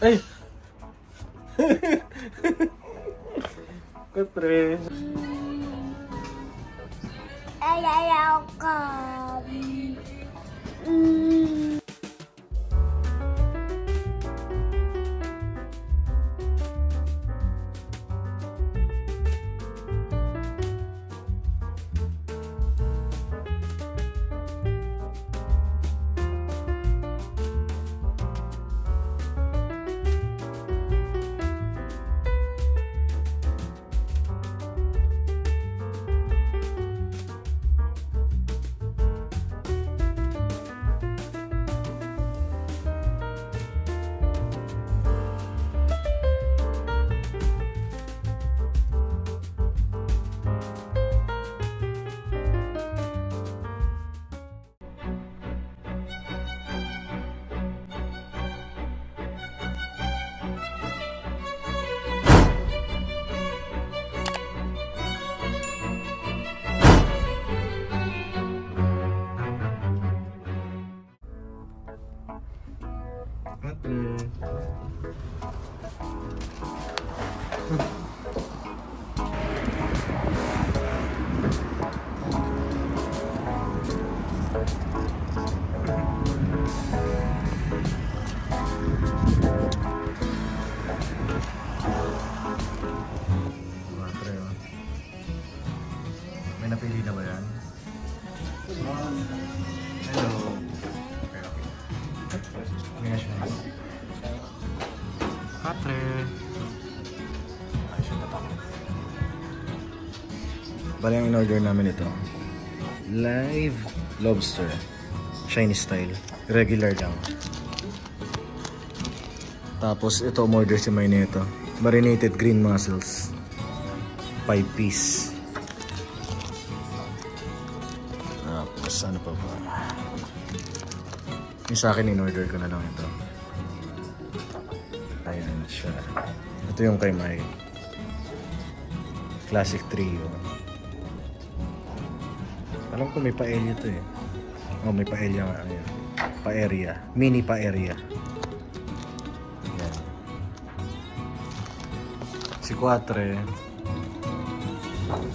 Ay. Qué tres. Ay, ay, ay, Mm. Oh. May napili na? Hello. Siya. Katre. Ay, siya pa Bali ang in-order namin ito. Live lobster. Chinese style. Regular lang. Tapos ito umorder si May nito. Marinated green mussels. 5 piece. Tapos ano pa ba? Yung sa akin in-order ko na lang ito. Ayan siya. Ito yung kay May. Classic trio. Alam ko may paella to eh. Oh, may paella nga. Ayan. Paeria. Mini paeria. Ayan. Si Quatre. Ay,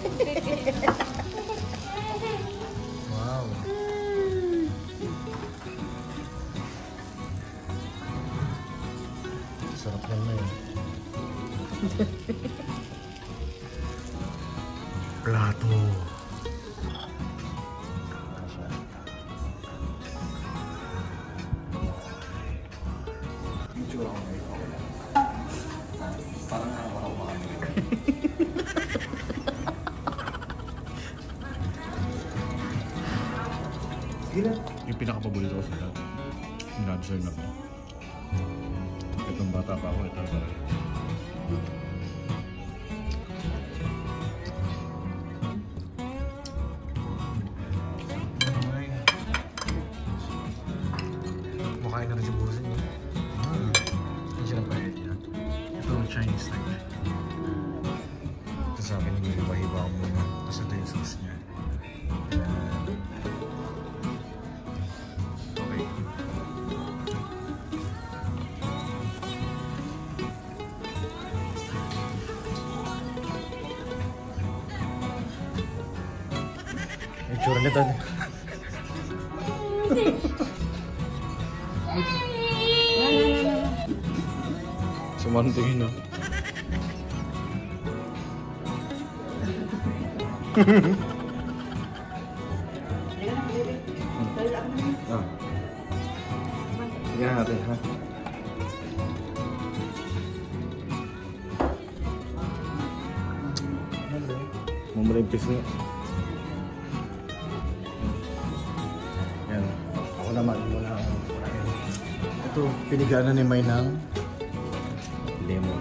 Wow. Sarap yan na yun. Plato. Ano Nag-join ako. Itong bata pa ako, ito na Makain ka na si Busin. Hmm. Ang sarap pa yun. Ito Chinese language. Picture nito. Sumantingin no. Ah. Tingnan natin ha. Mamalimpis nga. Ako naman ang kumain. Ito, pinigana ni May ng lemon.